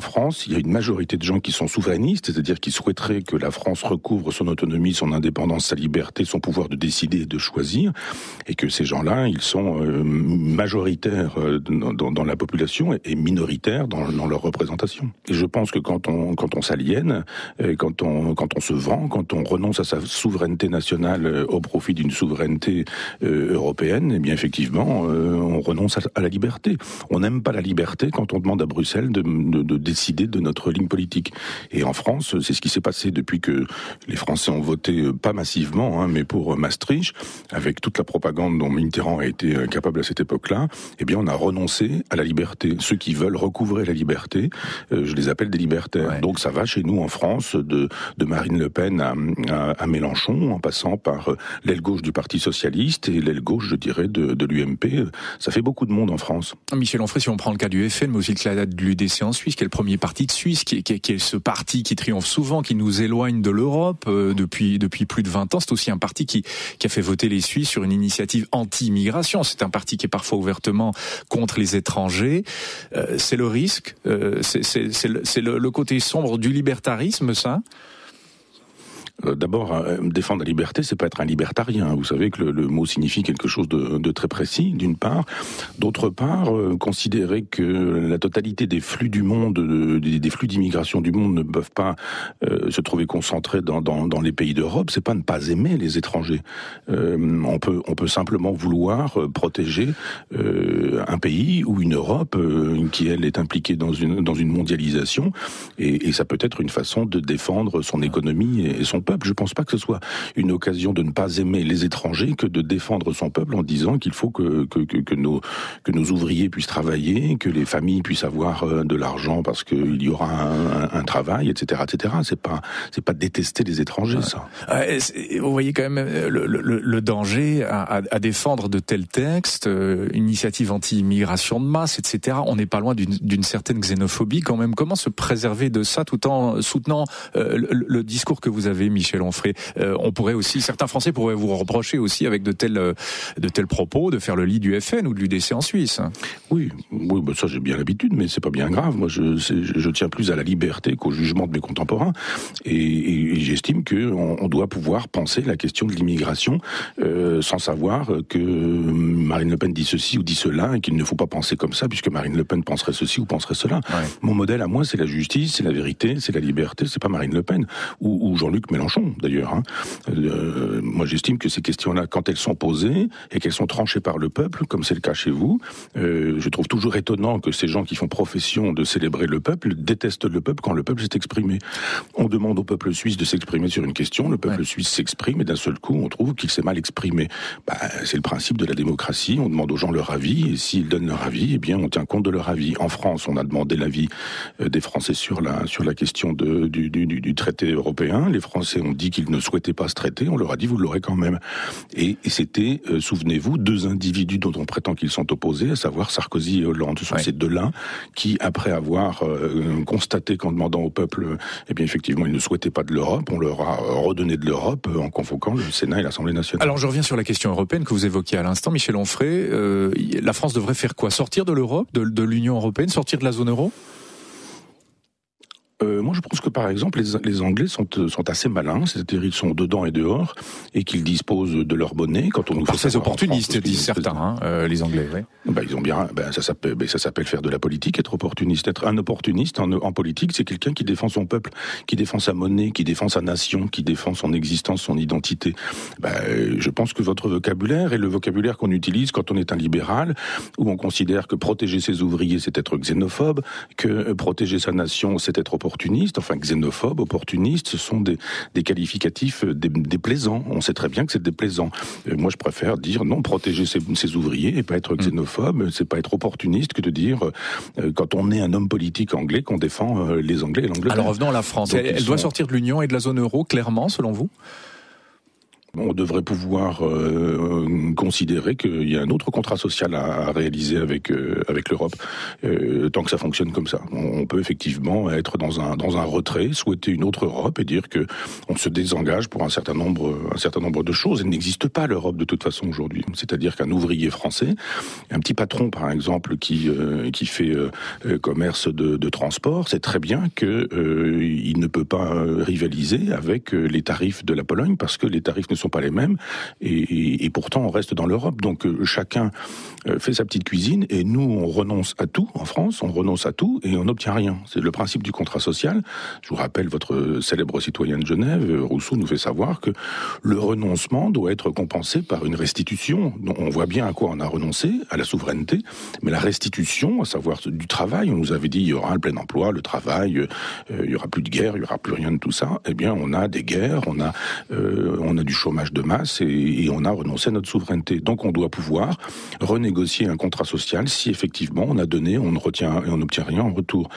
qu'en France, il y a une majorité de gens qui sont souverainistes, c'est-à-dire qui souhaiteraient que la France recouvre son autonomie, son indépendance, sa liberté, son pouvoir de décider et de choisir, et que ces gens-là, ils sont euh, majoritaires euh, dans, la population et minoritaires dans, dans, leur représentation. Et je pense que quand on quand on s'aliène, euh, quand on quand on se vend, quand on renonce à sa souveraineté nationale au profit d'une souveraineté européenne, eh bien effectivement, on renonce à, la liberté. On n'aime pas la liberté quand on demande à Bruxelles de, de, de décider de notre ligne politique. Et en France, c'est ce qui s'est passé depuis que les Français ont voté, pas massivement, hein, mais pour Maastricht, avec toute la propagande dont Mitterrand a été euh, capable à cette époque-là, eh bien, on a renoncé à la liberté. Ceux qui veulent recouvrer la liberté, euh, je les appelle des libertaires. Donc ça va chez nous en France, de, de Marine Le Pen à, à, Mélenchon, en passant par euh, l'aile gauche du Parti socialiste et l'aile gauche, je dirais, de, de l'UMP. Ça fait beaucoup de monde en France. Michel Onfray, si on prend le cas du FN, mais aussi le cas de l'UDC en Suisse, qui est le premier parti de Suisse, qui est, qui est, ce parti qui triomphe souvent, qui nous éloigne de l'Europe depuis depuis plus de 20 ans. C'est aussi un parti qui, qui a fait voter les Suisses sur une initiative anti-immigration. C'est un parti qui est parfois ouvertement contre les étrangers. Euh, c'est le risque, euh, c'est le, le, côté sombre du libertarisme, ça? euh, d'abord, euh, défendre la liberté, c'est pas être un libertarien. Vous savez que le, mot signifie quelque chose de, très précis, d'une part. D'autre part, euh, considérer que la totalité des flux du monde, des, flux d'immigration du monde ne peuvent pas se trouver concentrés dans, les pays d'Europe, c'est pas ne pas aimer les étrangers. on peut simplement vouloir protéger un pays ou une Europe qui elle est impliquée dans une mondialisation et, et ça peut être une façon de défendre son économie et son je ne pense pas que ce soit une occasion de ne pas aimer les étrangers que de défendre son peuple en disant qu'il faut que, que, que, nos, que nos ouvriers puissent travailler, que les familles puissent avoir euh, de l'argent parce qu'il y aura un, travail, etc., etc. C'est pas c'est pas détester les étrangers, ça. Vous voyez quand même euh, le, le, danger à, à, défendre de tels textes, euh, initiative anti-immigration de masse, etc. On n'est pas loin d'une certaine xénophobie quand même. Comment se préserver de ça tout en soutenant le, discours que vous avez mis Michel Onfray. Euh, on pourrait aussi, certains Français pourraient vous reprocher aussi avec de tels, euh, de tels propos de faire le lit du FN ou de l'UDC en Suisse. Oui, oui bah ça j'ai bien l'habitude, mais c'est pas bien grave. Moi, je, je, tiens plus à la liberté qu'au jugement de mes contemporains, et, j'estime que on, doit pouvoir penser la question de l'immigration euh, sans savoir que Marine Le Pen dit ceci ou dit cela, et qu'il ne faut pas penser comme ça, puisque Marine Le Pen penserait ceci ou penserait cela. Mon modèle à moi, c'est la justice, c'est la vérité, c'est la liberté, c'est pas Marine Le Pen ou, ou Jean-Luc Mélenchon d'ailleurs. Hein. Euh, moi, j'estime que ces questions-là, quand elles sont posées et qu'elles sont tranchées par le peuple, comme c'est le cas chez vous, euh, je trouve toujours étonnant que ces gens qui font profession de célébrer le peuple détestent le peuple quand le peuple s'est exprimé. On demande au peuple suisse de s'exprimer sur une question, le peuple suisse s'exprime et d'un seul coup, on trouve qu'il s'est mal exprimé. Bah, c'est le principe de la démocratie. On demande aux gens leur avis et s'ils donnent leur avis, eh bien, on tient compte de leur avis. En France, on a demandé l'avis euh, des Français sur la sur la question de, du, du, du traité européen. Les Français ont dit qu'ils ne souhaitaient pas se traiter, on leur a dit vous l'aurez quand même. Et, c'était, euh, souvenez-vous, deux individus dont on prétend qu'ils sont opposés, à savoir Sarkozy et Hollande. Ce sont ces deux-là qui, après avoir euh, constaté qu'en demandant au peuple, eh bien effectivement, ils ne souhaitaient pas de l'Europe, on leur a redonné de l'Europe euh, en convoquant le Sénat et l'Assemblée nationale. Alors je reviens sur la question européenne que vous évoquiez à l'instant, Michel Onfray. la France devrait faire quoi? Sortir de l'Europe, de l'Union européenne, sortir de la zone euro? Euh, moi, je pense que par exemple, les, les Anglais sont, euh, sont assez malins, c'est-à-dire ils sont dedans et dehors, et qu'ils disposent de leur monnaie. Quand on nous par ces opportunistes, disent certains, hein, euh, les Anglais. Oui. Bah, ils ont bien, bah, ça s'appelle, bah, ça s'appelle faire de la politique, être opportuniste. Être un opportuniste en, en politique, c'est quelqu'un qui défend son peuple, qui défend sa monnaie, qui défend sa nation, qui défend son existence, son identité. Bah, je pense que votre vocabulaire est le vocabulaire qu'on utilise quand on est un libéral, où on considère que protéger ses ouvriers, c'est être xénophobe, que protéger sa nation, c'est être opportuniste opportuniste, enfin xénophobe, opportuniste, ce sont des, des qualificatifs déplaisants. On sait très bien que c'est déplaisant. Euh, moi, je préfère dire non, protéger ses, ouvriers et pas être mm. xénophobe, c'est pas être opportuniste que de dire euh, quand on est un homme politique anglais qu'on défend euh, les Anglais et l'Angleterre. Alors revenons à la France. elle, doit sortir de l'Union et de la zone euro, clairement, selon vous? On devrait pouvoir euh, considérer qu'il y a un autre contrat social à, réaliser avec euh, avec l'Europe, euh, tant que ça fonctionne comme ça. On, peut effectivement être dans un dans un retrait, souhaiter une autre Europe et dire que on se désengage pour un certain nombre un certain nombre de choses. Elle n'existe pas l'Europe de toute façon aujourd'hui. C'est-à-dire qu'un ouvrier français, un petit patron par exemple qui qui fait commerce de, de transport, c'est très bien que il ne peut pas rivaliser avec les tarifs de la Pologne parce que les tarifs ne sont pas les mêmes et, pourtant on reste dans l'Europe. Donc euh, chacun euh, fait sa petite cuisine et nous on renonce à tout en France, on renonce à tout et on n'obtient rien. C'est le principe du contrat social. Je vous rappelle votre célèbre citoyen de Genève, Rousseau nous fait savoir que le renoncement doit être compensé par une restitution. On voit bien à quoi on a renoncé, à la souveraineté, mais la restitution, à savoir du travail, on nous avait dit il y aura le plein emploi, le travail, euh, il y aura plus de guerre, il y aura plus rien de tout ça. Eh bien, on a des guerres, on a on a du chômage de masse et, on a renoncé à notre souveraineté. Donc on doit pouvoir renégocier un contrat social si effectivement on a donné, on ne retient et on n'obtient rien en retour.